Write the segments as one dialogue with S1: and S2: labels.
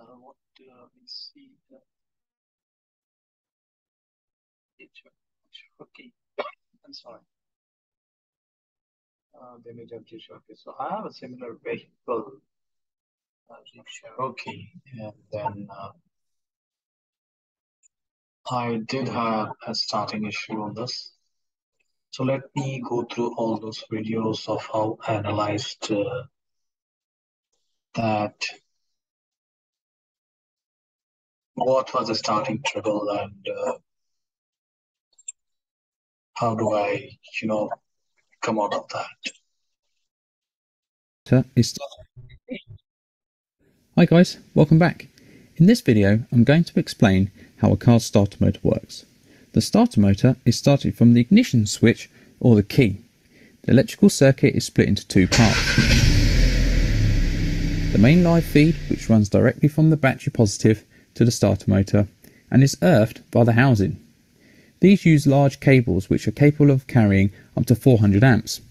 S1: uh, what uh, we see the picture. Okay, I'm sorry. Uh, the image of Cherokee. So I have a similar vehicle, uh, Cherokee, and then uh, I did have a starting issue on this. So let me go through all those videos of how I analyzed uh, that what was the starting trouble and uh, how do I, you know, come out of that.
S2: Hi guys, welcome back. In this video, I'm going to explain how a car's starter motor works. The starter motor is started from the ignition switch or the key. The electrical circuit is split into two parts. The main live feed, which runs directly from the battery positive to the starter motor and is earthed by the housing. These use large cables which are capable of carrying up to 400 amps.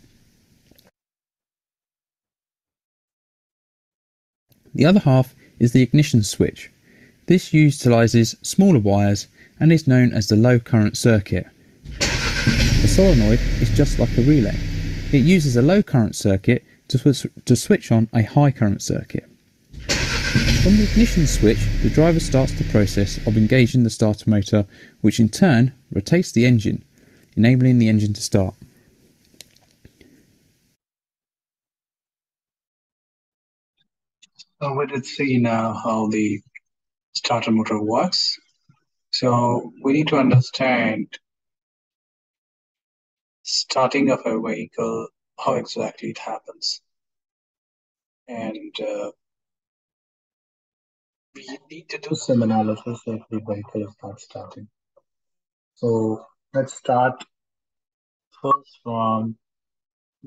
S2: The other half is the ignition switch. This utilises smaller wires and is known as the low current circuit. The solenoid is just like a relay. It uses a low current circuit to, sw to switch on a high current circuit. From the ignition switch, the driver starts the process of engaging the starter motor, which in turn rotates the engine, enabling the engine to start.
S1: So we did see now how the starter motor works. So we need to understand starting of a vehicle, how exactly it happens. And uh, we need to do some analysis if the vehicle is not starting. So let's start first from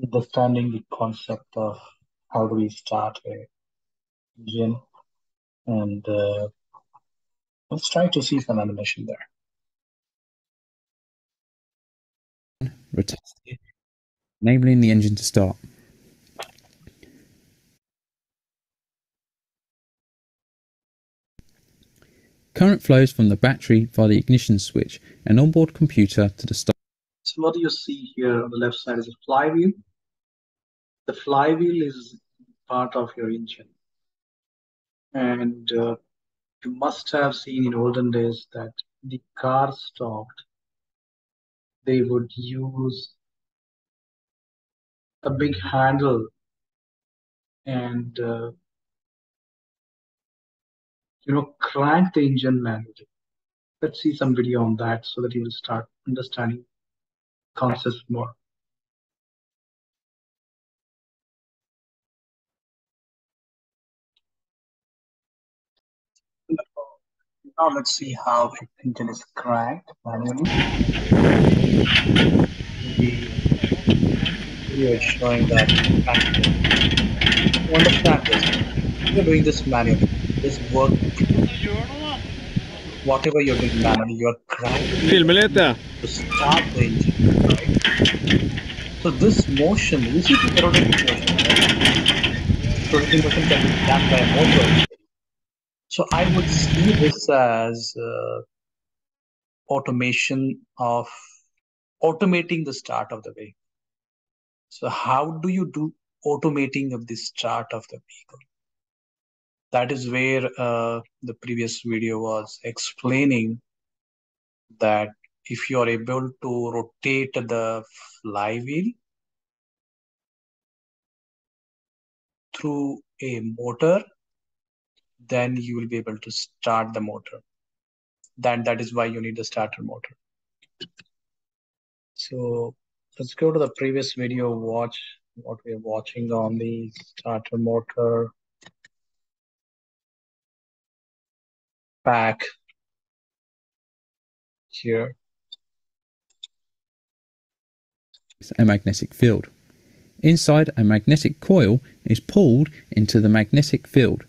S1: understanding the concept of how do we start a engine and uh, let's try to see some animation there.
S2: Rotates enabling the engine to start. Current flows from the battery via the ignition switch and onboard computer to the start.
S1: So what you see here on the left side is a flywheel. The flywheel is part of your engine. And uh, you must have seen in olden days that the car stopped. They would use a big handle and uh, you know crank the engine manually. Let's see some video on that so that you will start understanding concepts more. Now let's see how the engine is cranked manually. The video is showing that you understand this. You're doing this manually. This work, whatever you're doing manually, you're to start the engine, right? So this motion, see the rotating motion, right? Rotating motion can be done by a motor. So I would see this as uh, automation of automating the start of the vehicle. So how do you do automating of the start of the vehicle? That is where uh, the previous video was explaining that if you are able to rotate the flywheel through a motor, then you will be able to start the motor. Then that is why you need the starter motor. So let's go to the previous video, watch what we are watching on the starter motor pack here.
S2: a magnetic field. Inside, a magnetic coil is pulled into the magnetic field.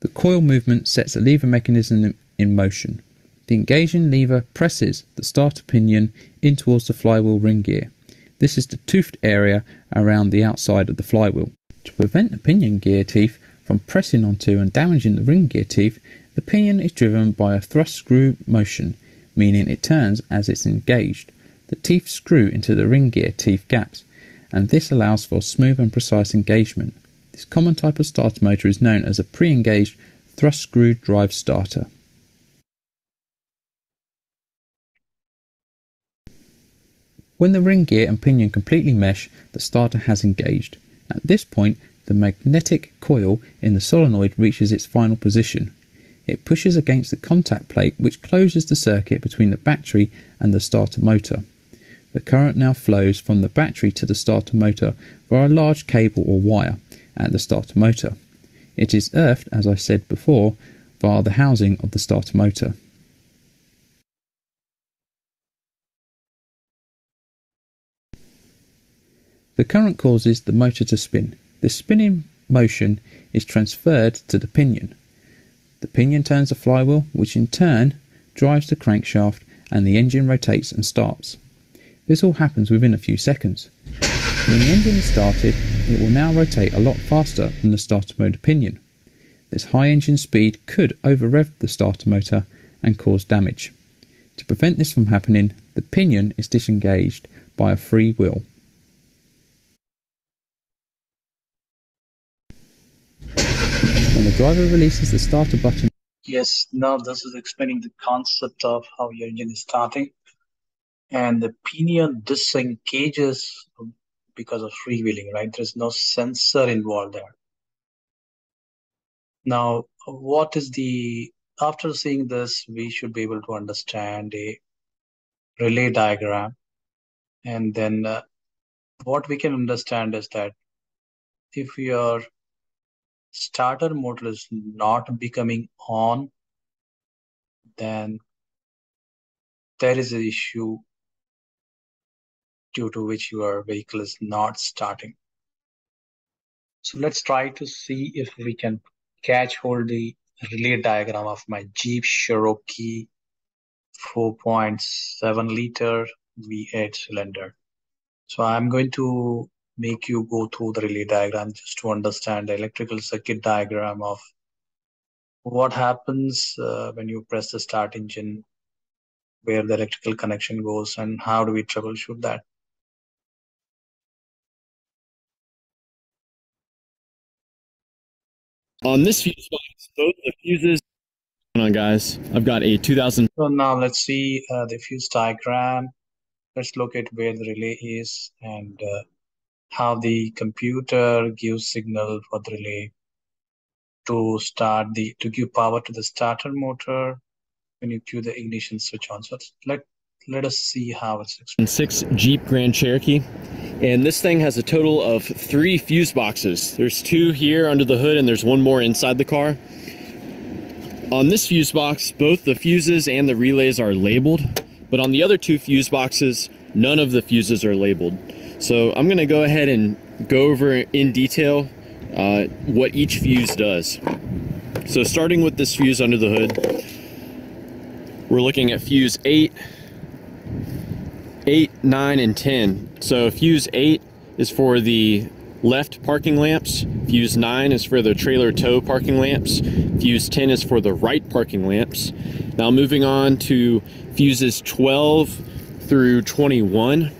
S2: The coil movement sets a lever mechanism in motion. The engaging lever presses the starter pinion in towards the flywheel ring gear. This is the toothed area around the outside of the flywheel. To prevent the pinion gear teeth from pressing onto and damaging the ring gear teeth, the pinion is driven by a thrust screw motion, meaning it turns as it's engaged. The teeth screw into the ring gear teeth gaps, and this allows for smooth and precise engagement. This common type of starter motor is known as a pre-engaged thrust screw drive starter. When the ring gear and pinion completely mesh, the starter has engaged. At this point, the magnetic coil in the solenoid reaches its final position. It pushes against the contact plate which closes the circuit between the battery and the starter motor. The current now flows from the battery to the starter motor via a large cable or wire at the starter motor. It is earthed, as I said before, via the housing of the starter motor. The current causes the motor to spin. The spinning motion is transferred to the pinion. The pinion turns the flywheel, which in turn drives the crankshaft and the engine rotates and starts. This all happens within a few seconds. When the engine is started, it will now rotate a lot faster than the starter motor pinion. This high engine speed could over rev the starter motor and cause damage. To prevent this from happening, the pinion is disengaged by a free wheel. Driver releases the starter button
S1: Yes, now this is explaining the concept of how your engine is starting. And the pinion disengages because of freewheeling, right? There's no sensor involved there. Now, what is the, after seeing this, we should be able to understand a relay diagram. And then uh, what we can understand is that if your starter motor is not becoming on, then there is an issue due to which your vehicle is not starting. So let's try to see if we can catch hold the relay diagram of my Jeep Cherokee 4.7 liter V8 cylinder. So I'm going to make you go through the relay diagram just to understand the electrical circuit diagram of what happens uh, when you press the start engine, where the electrical connection goes, and how do we troubleshoot that.
S3: On this fuse box, both the fuses. Hold on, guys. I've got a 2000.
S1: So now let's see uh, the fuse diagram. Let's look at where the relay is and uh, how the computer gives signal for the relay to start the to give power to the starter motor when you cue the ignition switch on. So let let us see how it's explained.
S3: Six Jeep Grand Cherokee. And this thing has a total of three fuse boxes. There's two here under the hood and there's one more inside the car. On this fuse box, both the fuses and the relays are labeled, but on the other two fuse boxes, none of the fuses are labeled. So I'm gonna go ahead and go over in detail uh, what each fuse does. So starting with this fuse under the hood, we're looking at fuse 8, 8, 9, and 10. So fuse 8 is for the left parking lamps, fuse 9 is for the trailer tow parking lamps, fuse 10 is for the right parking lamps. Now moving on to fuses 12 through 21.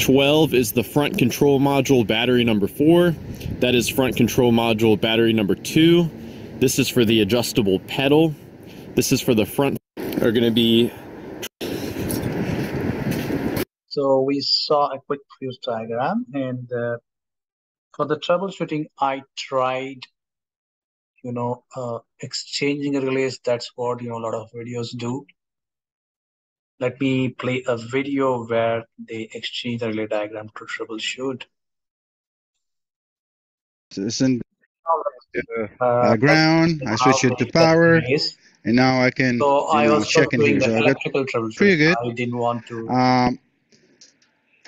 S3: 12 is the front control module battery number 4. That is front control module battery number 2. This is for the adjustable pedal. This is for the front are going to be
S1: So we saw a quick fuse diagram and uh, for the troubleshooting, I tried, you know, uh, exchanging relays. That's what, you know, a lot of videos do. Let me play a video where they exchange the relay diagram to troubleshoot.
S4: Send
S1: Uh,
S4: uh, ground. I switch it to power, and now I can
S1: So I
S4: know, check in here.
S1: the
S4: So I got pretty good.
S1: I didn't want to.
S4: Um,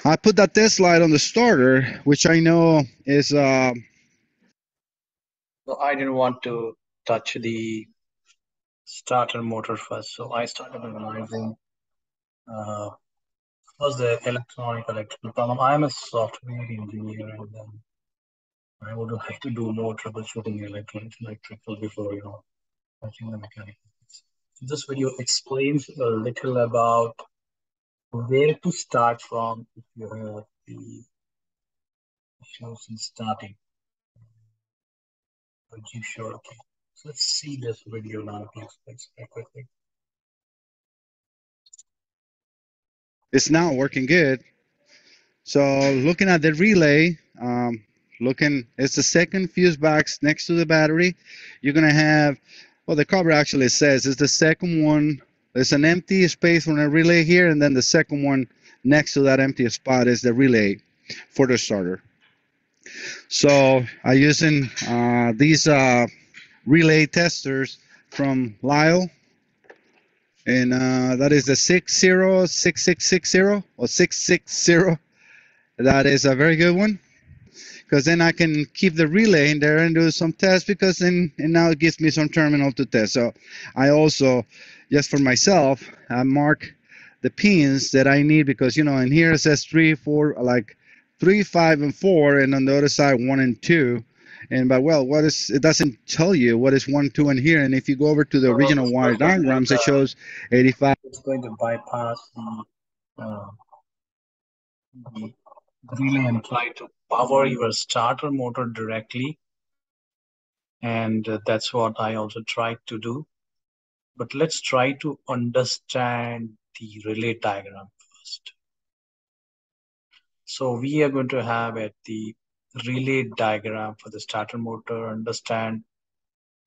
S4: I put that test light on the starter, which I know is uh,
S1: So I didn't want to touch the starter motor first. So I started analyzing uh, was the electronic electrical problem. I'm a software engineer and then I would like to do more troubleshooting electronic electrical before, you know, touching the mechanical. This video explains a little about where to start from if you have the issues in starting. G sure, okay. So let's see this video now, please, quickly.
S4: It's now working good. So looking at the relay, um, looking, it's the second fuse box next to the battery. You're gonna have, well, the cover actually says it's the second one. There's an empty space on a relay here, and then the second one next to that empty spot is the relay for the starter. So I'm using uh, these uh, relay testers from Lisle and uh, that is the 606660 or 660 that is a very good one. Because then I can keep the relay in there and do some tests because then and now it gives me some terminal to test. So I also just for myself I mark the pins that I need because you know in here it says three four like three five and four and on the other side one and two and but well what is it doesn't tell you what is one two and here. And if you go over to the original wire diagrams it shows 85
S1: it's going to bypass the, uh, the relay and try to power your starter motor directly. And uh, that's what I also tried to do. But let's try to understand the relay diagram first. So we are going to have at the relay diagram for the starter motor, understand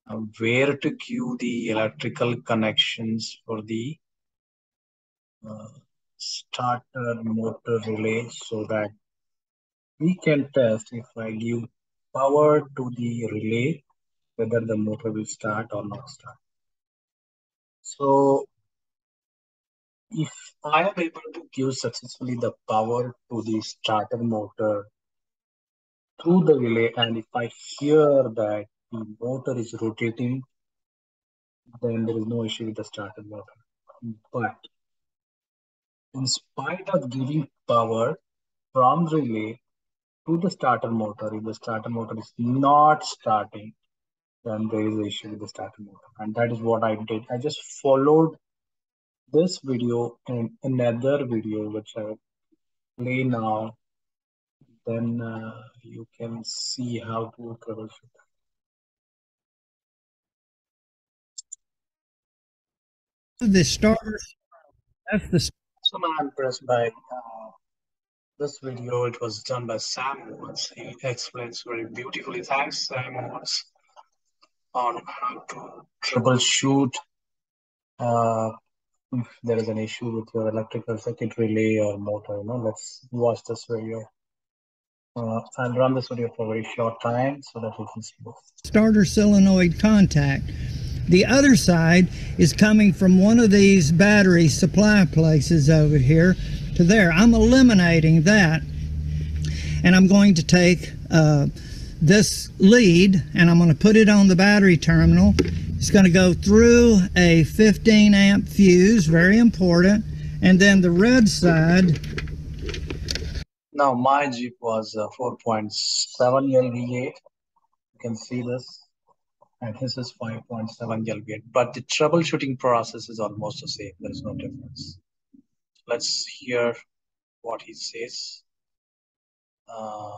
S1: uh, where to cue the electrical connections for the uh, starter motor relay so that we can test if I give power to the relay, whether the motor will start or not start. So if I am able to give successfully the power to the starter motor through the relay and if I hear that the motor is rotating, then there is no issue with the starter motor. But in spite of giving power from relay to the starter motor, if the starter motor is not starting, then there is an issue with the starter motor. And that is what I did. I just followed this video and another video, which I play now then uh, you can see how to troubleshoot.
S5: The starter, that's the
S1: So I'm impressed by uh, this video. It was done by Sam Owens. He explains very beautifully. Thanks, Sam on how to troubleshoot uh, if there is an issue with your electrical circuit relay or motor. You know, let's watch this video. Uh, I'll run this video for a very short time so that we can see this.
S5: starter solenoid contact. The other side is coming from one of these battery supply places over here to there. I'm eliminating that and I'm going to take uh, this lead and I'm going to put it on the battery terminal. It's going to go through a 15 amp fuse, very important. And then the red side
S1: Now my Jeep was uh, 4.7 LV8. You can see this. And his is 5.7 LV8. But the troubleshooting process is almost the same. There is no difference. Let's hear what he says. Uh,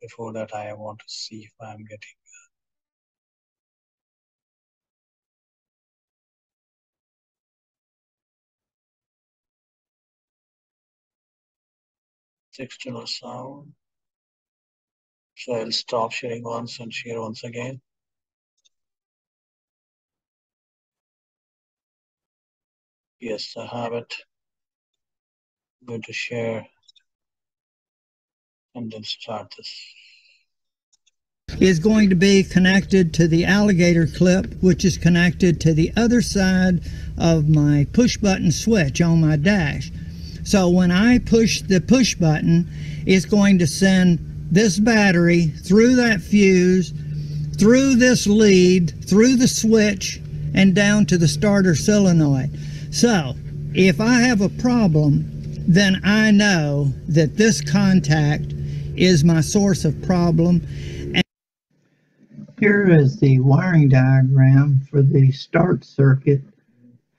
S1: before that, I want to see if I'm getting external sound. So I'll stop sharing once and share once again. Yes, I have it. I'm going to share and then start this.
S5: is going to be connected to the alligator clip, which is connected to the other side of my push button switch on my dash. So when I push the push button, it's going to send this battery through that fuse, through this lead, through the switch, and down to the starter solenoid. So if I have a problem, then I know that this contact is my source of problem. And here is the wiring diagram for the start circuit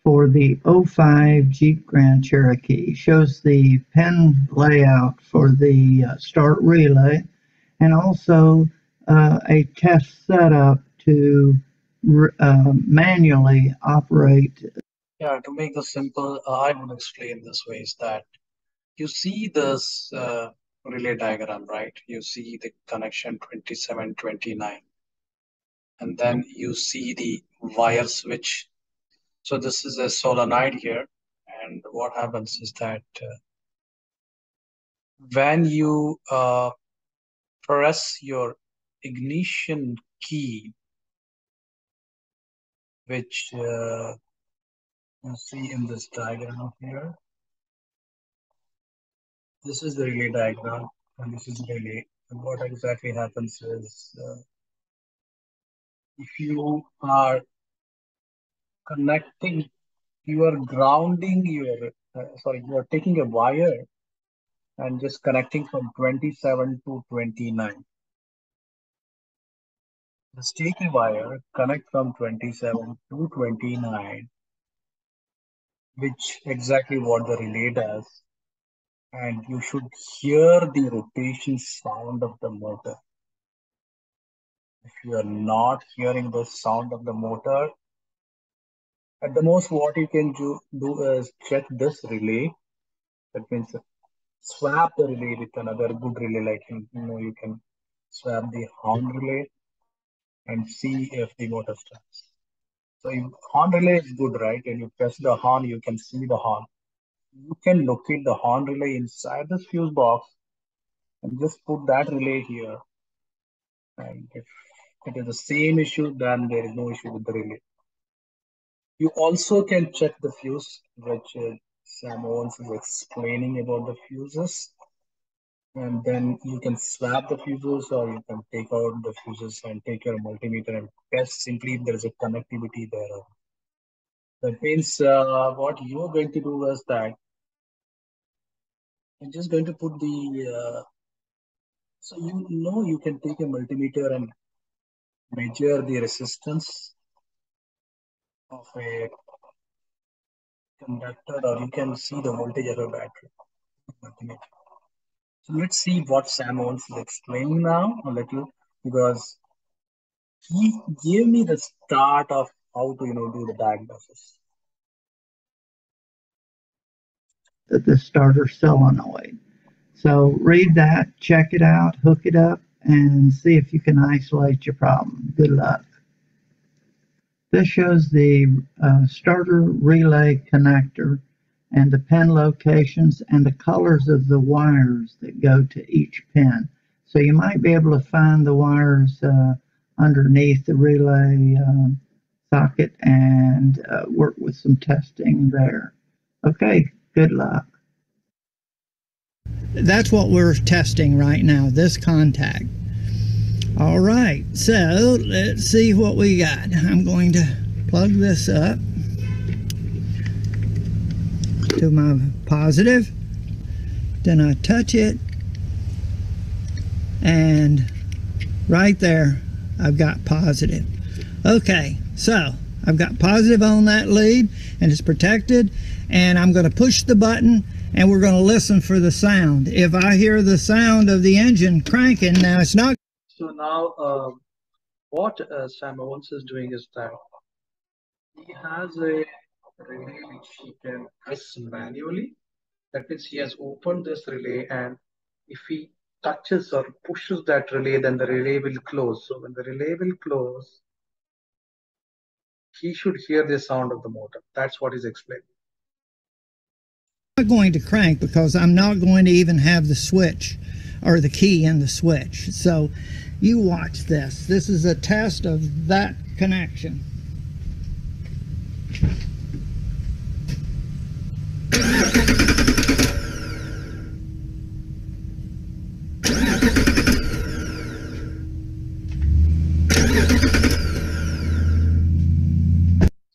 S5: for the 05 Jeep Grand Cherokee. Shows the pin layout for the uh, start relay and also uh, a test setup to uh, manually operate.
S1: Yeah, to make this simple, uh, I would explain this way is that you see this uh, relay diagram, right? You see the connection 27, 29. and then you see the wire switch. So this is a solenoid here. And what happens is that uh, when you uh, press your ignition key, which uh, you see in this diagram here, this is the relay diagram and this is relay. And what exactly happens is uh, if you are connecting, you are grounding your, uh, sorry, you are taking a wire and just connecting from 27 to 29. Just take a wire, connect from 27 to 29, which exactly what the relay does. And you should hear the rotation sound of the motor. If you are not hearing the sound of the motor, at the most what you can do, do is check this relay. That means swap the relay with another good relay like you know you can swap the horn relay and see if the motor starts. So if horn relay is good, right? And you press the horn, you can see the horn. You can locate the horn relay inside this fuse box and just put that relay here. And if it is the same issue, then there is no issue with the relay. You also can check the fuse, which uh, Sam Owens is explaining about the fuses. And then you can swap the fuses or you can take out the fuses and take your multimeter and test simply if there is a connectivity there. That means uh, what you're going to do is that I'm just going to put the, uh, so you know you can take a multimeter and measure the resistance of a conductor or you can see the voltage of a battery. So let's see what Sam Owens is explaining now a little because he gave me the start of how to you know do the diagnosis.
S5: The starter solenoid. So read that, check it out, hook it up, and see if you can isolate your problem. Good luck. This shows the uh, starter relay connector and the pin locations and the colors of the wires that go to each pin. So you might be able to find the wires uh, underneath the relay uh, socket and uh, work with some testing there. Okay, good luck. That's what we're testing right now, this contact. All right, so let's see what we got. I'm going to plug this up to my positive. Then I touch it and right there I've got positive. Okay, so I've got positive on that lead and it's protected and I'm going to push the button and we're going to listen for the sound. If I hear the sound of the engine cranking, now it's not
S1: so now, uh, what uh, Sam Owens is doing is that he has a relay which he can press manually. That means he has opened this relay, and if he touches or pushes that relay, then the relay will close. So when the relay will close, he should hear the sound of the motor. That's what he's explaining.
S5: I'm not going to crank because I'm not going to even have the switch or the key in the switch. So you watch this. This is a test of that connection.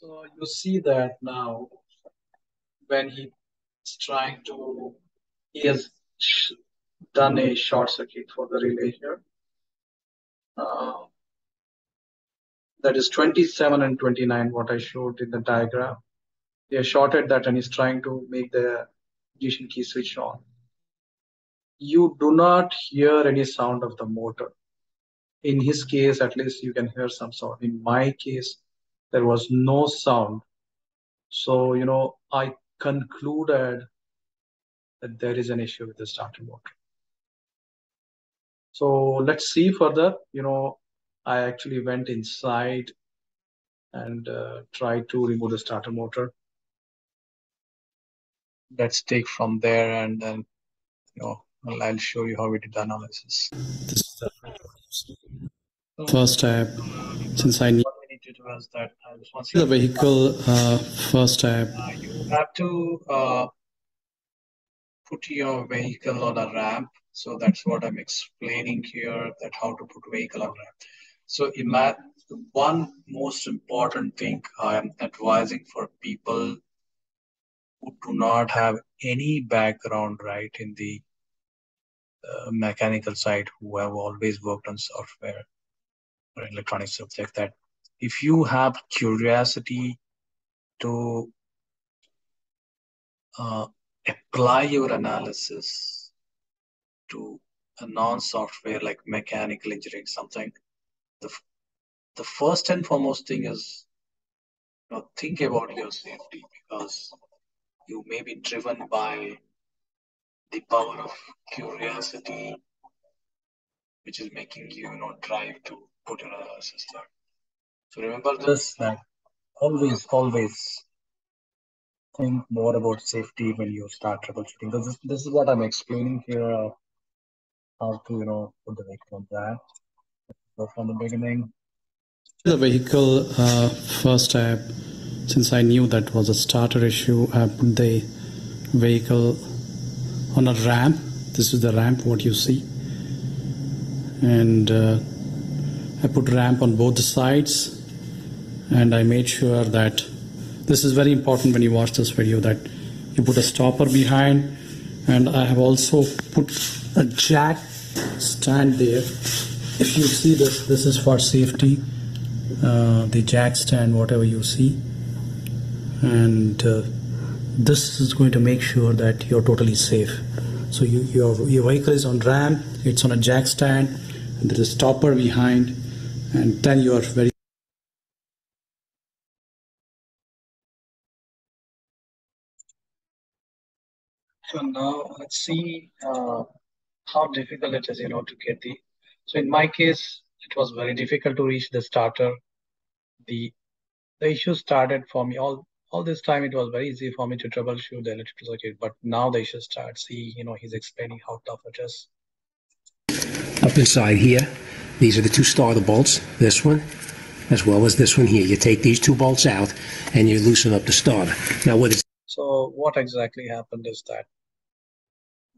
S1: So you see that now when he's trying to, he has done a short circuit for the relay here. Uh, that is 27 and 29, what I showed in the diagram. He has shorted that and he's trying to make the ignition key switch on. You do not hear any sound of the motor. In his case, at least you can hear some sound. In my case, there was no sound. So, you know, I concluded that there is an issue with the starter motor. So let's see further. You know, I actually went inside and uh, tried to remove the starter motor. Let's take from there and then, you know, I'll show you how we did the analysis.
S6: This is the first step. Since I need
S1: What we need to do is that once
S6: the vehicle, uh, first step.
S1: uh, you have to uh, put your vehicle on a ramp. So that's what I'm explaining here, that how to put vehicle on ramp. So ima- one most important thing I am advising for people who do not have any background right in the uh, mechanical side, who have always worked on software or electronic subject, that if you have curiosity to uh, apply your analysis to a non-software like mechanical engineering, something, the, the first and foremost thing is you know, think about your safety because you may be driven by the power of curiosity, which is making you, you know, drive to put your analysis there. So remember this that always, always think more about safety when you start troubleshooting. This is, this is what I'm explaining here, uh, how to, you know, put the vehicle on that. So from the beginning,
S6: The vehicle, uh, first step. Since I knew that was a starter issue, I put the vehicle on a ramp. This is the ramp, what you see. And uh, I put ramp on both sides. And I made sure that this is very important when you watch this video that you put a stopper behind. And I have also put a jack stand there. If you see this, this is for safety. Uh, the jack stand, whatever you see. And uh, this is going to make sure that you're totally safe. So you, your, your vehicle is on ramp, it's on a jack stand, and there is a stopper behind, and then you are very
S1: So now let's see uh, how difficult it is, you know, to get the. So in my case, it was very difficult to reach the starter. The the issue started for me all all this time. It was very easy for me to troubleshoot the electrical circuit, but now the issue starts. See, you know, he's explaining how tough it is.
S7: Up inside here, these are the two starter bolts, this one, as well as this one here. You take these two bolts out and you loosen up the starter. Now what is
S1: So what exactly happened is that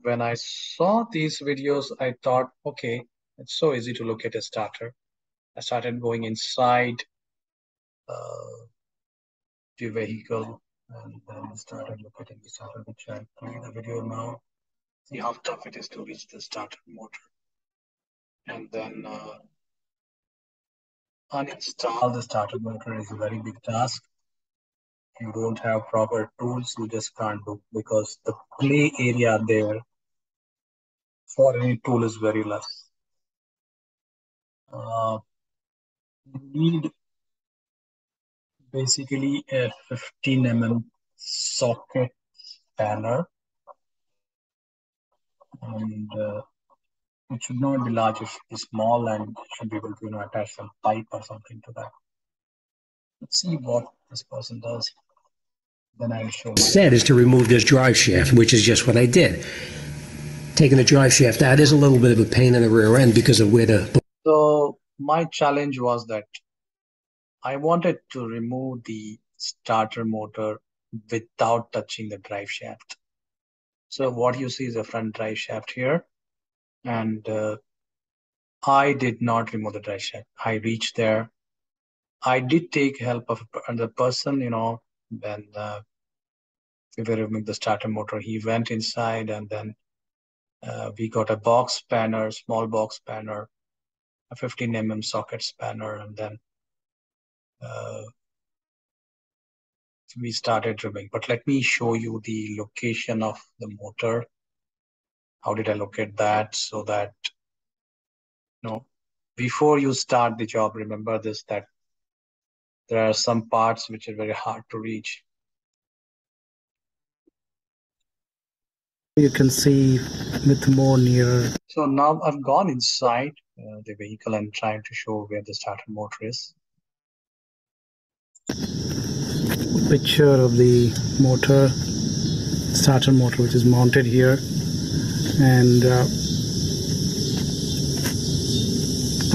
S1: when I saw these videos, I thought, okay, it's so easy to locate a starter. I started going inside uh, the vehicle and then started locating the starter, which I play the video now. See how tough it is to reach the starter motor. And then uh, uninstall the starter motor is a very big task. You don't have proper tools, you just can't do because the play area there for any tool is very less. Uh, need basically a 15 mm socket spanner and uh, it should not be large, it should be small and should be able to you know, attach some pipe or something to that. Let's see what this person does. Then I'll show you.
S7: said is to remove this drive shaft, which is just what I did. Taking the drive shaft out is a little bit of a pain in the rear end because of where the
S1: So my challenge was that I wanted to remove the starter motor without touching the drive shaft. So what you see is a front drive shaft here, and uh, I did not remove the drive shaft. I reached there. I did take help of another person, you know, when uh, we removing the starter motor. He went inside and then uh, we got a box spanner, small box spanner, a 15 mm socket spanner, and then uh, we started drilling. But let me show you the location of the motor. How did I locate that so that you know before you start the job, remember this that there are some parts which are very hard to reach.
S6: You can see with more nearer
S1: So now I've gone inside uh, the vehicle and trying to show where the starter motor is.
S6: picture of the motor, starter motor, which is mounted here, and uh,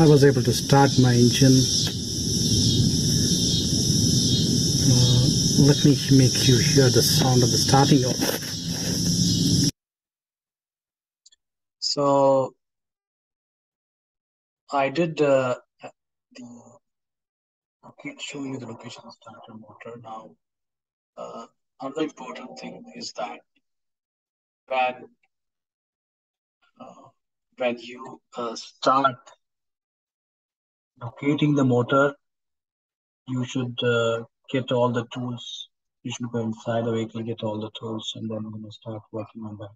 S6: I was able to start my engine. Uh, let me make you hear the sound of the starting of.
S1: So I did uh, the okay, show you the location of starter motor. Now, uh, another important thing is that when uh, when you uh, start locating the motor, you should uh, get all the tools. You should go inside the vehicle, get all the tools, and then you know, start working on that.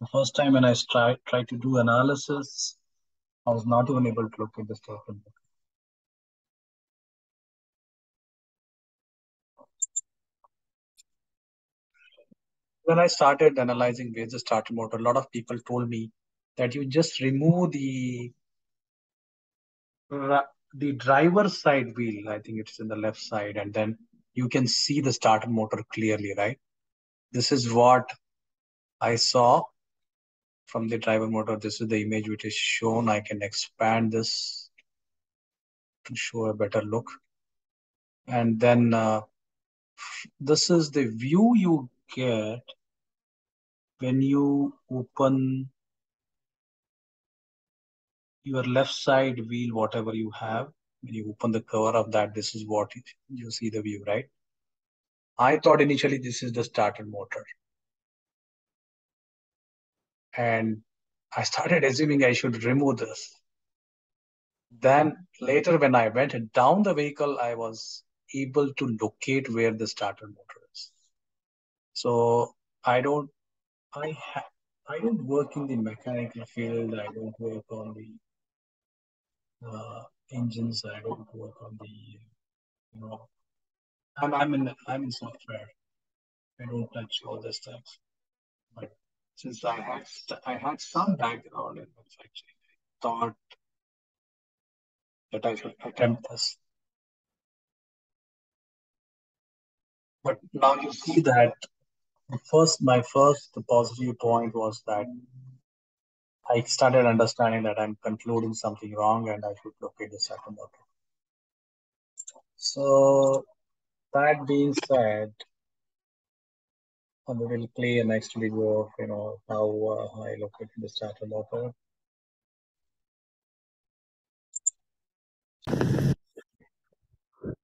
S1: The first time when I tried tried to do analysis, I was not even able to locate the starter motor. when I started analyzing the starter motor, a lot of people told me that you just remove the the driver's side wheel. I think it's in the left side, and then you can see the starter motor clearly, right? This is what I saw from the driver motor. This is the image which is shown. I can expand this to show a better look. And then uh, this is the view you get when you open your left side wheel, whatever you have, when you open the cover of that, this is what you see the view, right? I thought initially this is the starter motor. And I started assuming I should remove this. Then later, when I went down the vehicle, I was able to locate where the starter motor is. So I don't, I have, I don't work in the mechanical field. I don't work on the uh, engines. I don't work on the, you know, I'm I'm in I'm in software. I don't touch all these things. Since I had I had some background in manufacturing, I thought that I should attempt this. But now you see that first my first positive point was that I started understanding that I'm concluding something wrong and I should locate the second motor. So that being said, we will play a next video of you know how uh, I located the starter motor.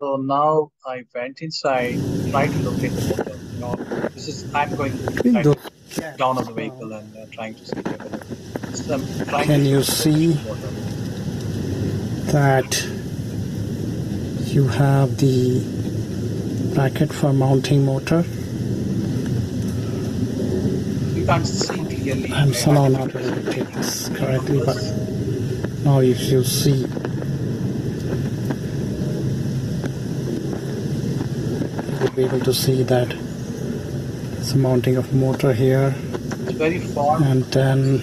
S1: So now I went inside, tried to locate the motor. You know, this is I'm going right down on the vehicle and uh, trying to see whether this is, I'm trying
S6: Can
S1: to
S6: you see that you have the bracket for mounting motor?
S1: Can't see clearly.
S6: I'm somehow not able to take this correctly, but now if you see, you will be able to see that it's a mounting of motor here,
S1: It's very far.
S6: and then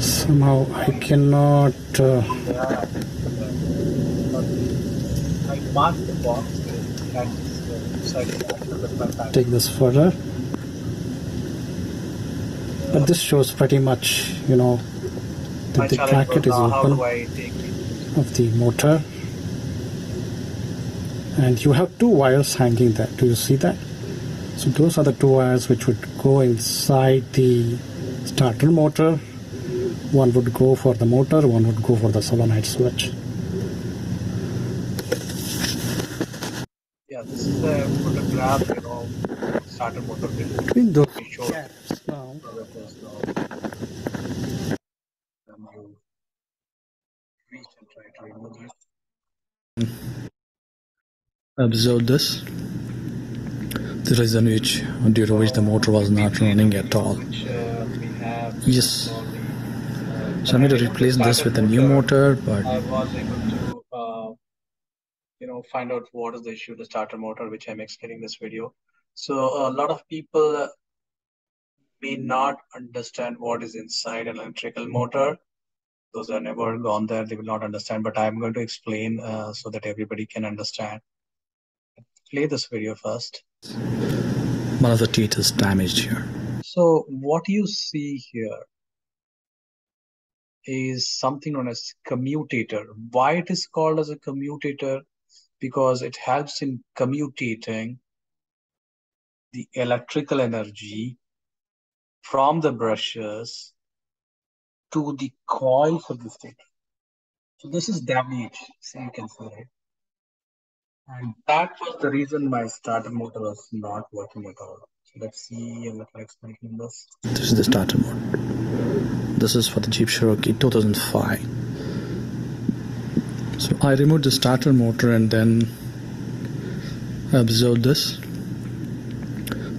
S6: somehow I cannot. Uh, take this further. But this shows pretty much, you know,
S1: my
S6: that the bracket is open
S1: do I take it?
S6: of the motor. And you have two wires hanging there. Do you see that? So those are the two wires which would go inside the starter motor. One would go for the motor, one would go for the solenoid switch.
S1: Yeah, this is a photograph have, you know, starter motor with
S6: Window.
S1: be sure
S6: Yes, now.
S1: that there's no then you reach and try to remove it.
S6: Observe this. The reason which due to which the motor was not running at all. Yes. So I'm going to replace this with a new motor, but
S1: I was able to, uh, you know, find out what is the issue with the starter motor, which I'm explaining this video. So a lot of people may not understand what is inside an electrical motor. Those who have never gone there, they will not understand. But I'm going to explain uh, so that everybody can understand. Play this video first.
S6: one of the teeth is damaged here.
S1: So what you see here is something known as commutator. Why it is called as a commutator? Because it helps in commutating the electrical energy from the brushes to the coils of the stator. So this is damage, so you can see it. And that was the reason my starter motor was not working at all. So let's see a little explanation on this.
S6: This is the starter motor. This is for the Jeep Cherokee 2005. So I removed the starter motor and then observed this.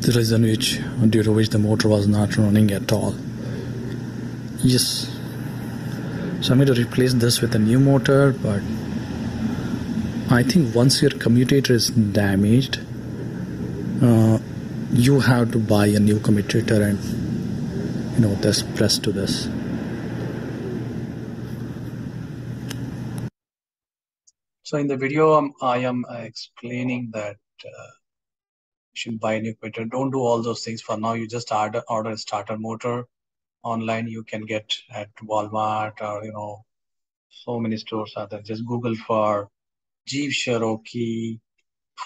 S6: The reason which due to which the motor was not running at all. Yes. So I'm going to replace this with a new motor, but I think once your commutator is damaged, uh, you have to buy a new commutator and you know this press to this.
S1: So in the video, um, I am uh, explaining that uh, you should buy a new printer. Don't do all those things for now. You just order order a starter motor online. You can get at Walmart or you know, so many stores are there. Just Google for Jeep Cherokee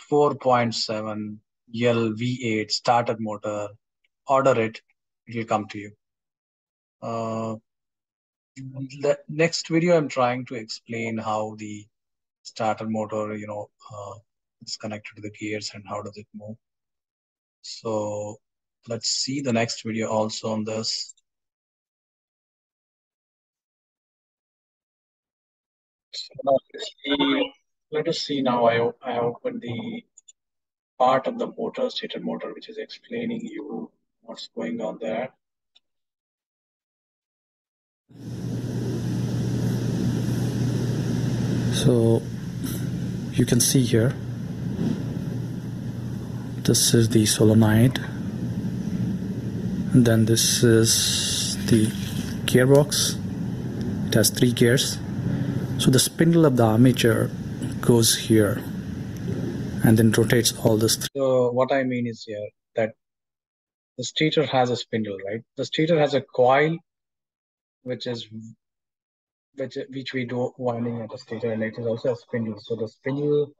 S1: 4.7 L V8 starter motor. Order it. It will come to you. Uh, the next video, I'm trying to explain how the starter motor, you know, uh, is connected to the gears and how does it move. So let's see the next video also on this. Let us see now. I, I open the part of the motor, stator motor, which is explaining you what's going on there.
S6: So you can see here. This is the solenoid, and then this is the gearbox. It has three gears. So the spindle of the armature goes here, and then rotates all this. Th-
S1: So what I mean is here that the stator has a spindle, right? The stator has a coil, which is which which we do winding at the stator, and it is also a spindle. So the spindle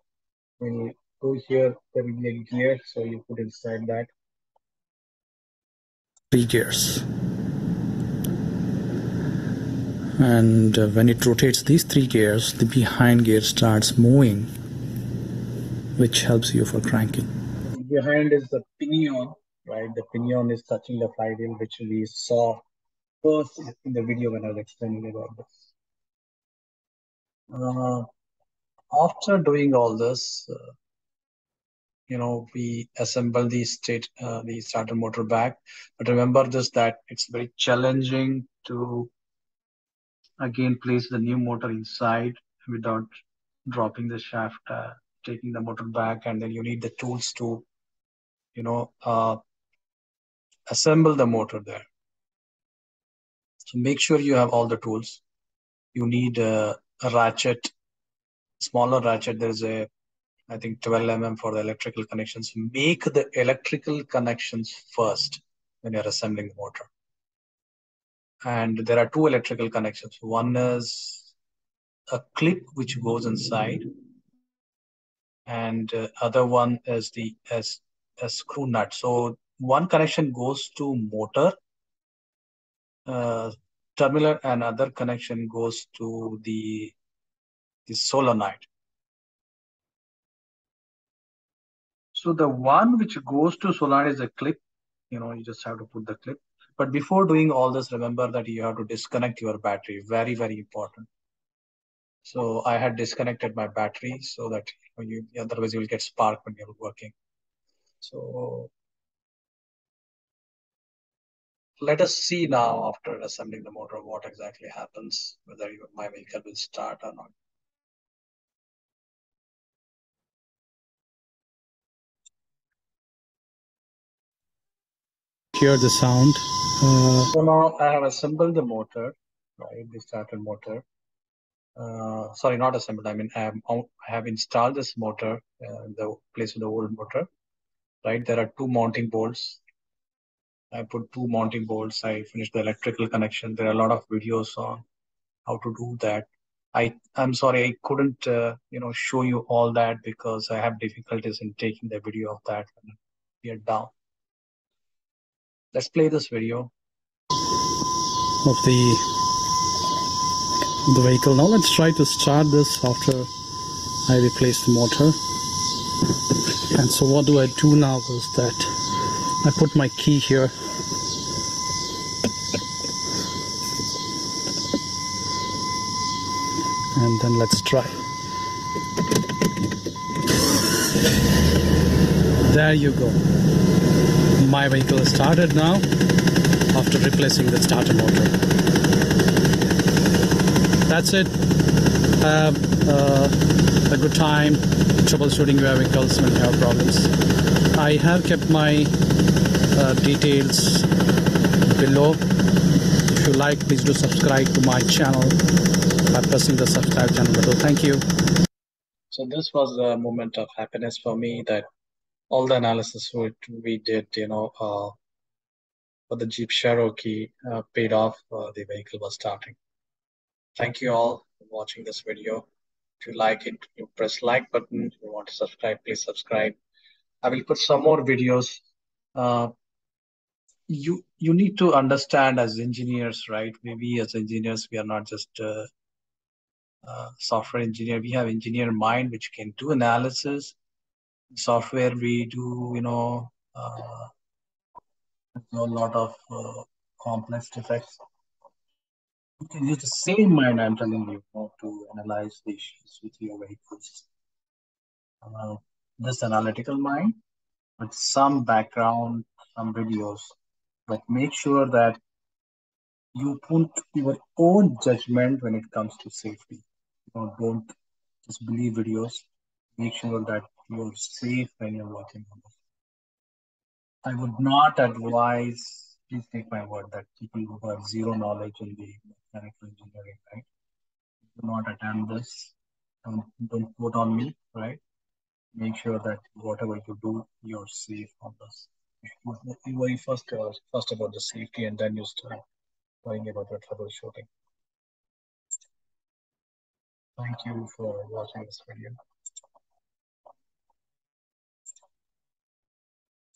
S1: will go here. There will be a gear, so you put inside that.
S6: three gears. And uh, when it rotates these three gears, the behind gear starts moving, which helps you for cranking.
S1: Behind is the pinion, right? The pinion is touching the flywheel, which we saw first in the video when I was explaining about this. Uh, after doing all this, uh, you know, we assemble the state, uh, the starter motor back. But remember this that it's very challenging to again place the new motor inside without dropping the shaft, uh, taking the motor back, and then you need the tools to, you know, uh, assemble the motor there. So make sure you have all the tools. You need a, a ratchet, smaller ratchet. There's a, I think 12 mm for the electrical connections. Make the electrical connections first when you're assembling the motor. And there are two electrical connections. One is a clip which goes inside, and uh, other one is the as a screw nut. So one connection goes to motor uh, terminal, and other connection goes to the the solenoid. So the one which goes to solenoid is a clip. You know, you just have to put the clip. But before doing all this, remember that you have to disconnect your battery. Very, very important. So I had disconnected my battery so that you, otherwise you will get spark when you're working. So let us see now after assembling the motor what exactly happens, whether you, my vehicle will start or not.
S6: Hear the sound. Uh,
S1: So now I have assembled the motor, right? The starter motor. Uh, sorry, not assembled. I mean, I have, I have installed this motor uh, in the place of the old motor, right? There are two mounting bolts. I put two mounting bolts. I finished the electrical connection. There are a lot of videos on how to do that. I I'm sorry I couldn't uh, you know show you all that because I have difficulties in taking the video of that when we are down. Let's play this video.
S6: of the the vehicle. Now let's try to start this after I replace the motor. And so what do I do now is that I put my key here. And then let's try. There you go. My vehicle is started now after replacing the starter motor. That's it. Have uh, a good time troubleshooting your vehicles when you have problems. I have kept my uh, details below. If you like, please do subscribe to my channel by pressing the subscribe channel button. Thank you.
S1: So this was a moment of happiness for me that all the analysis we, we did, you know, uh, for the Jeep Cherokee uh, paid off. Uh, the vehicle was starting. Thank you all for watching this video. If you like it, you press like button. If you want to subscribe, please subscribe. I will put some more videos. Uh, you you need to understand as engineers, right? Maybe as engineers, we are not just uh, uh, software engineer. We have engineer mind which can do analysis. Software we do, you know, uh, a lot of uh, complex defects. You can use the same mind I'm telling you, to analyze the issues with your vehicles. Uh, this analytical mind with some background, some videos, but make sure that you put your own judgment when it comes to safety. You know, don't just believe videos. Make sure that you're safe when you're working on this. I would not advise, please take my word, that people who have zero knowledge in the mechanical engineering, right? Do not attempt this. Don't, don't put on me, right? Make sure that whatever you do, you're safe on this. You worry first, uh, first about the safety and then you start worrying about the troubleshooting. Thank you for watching this video.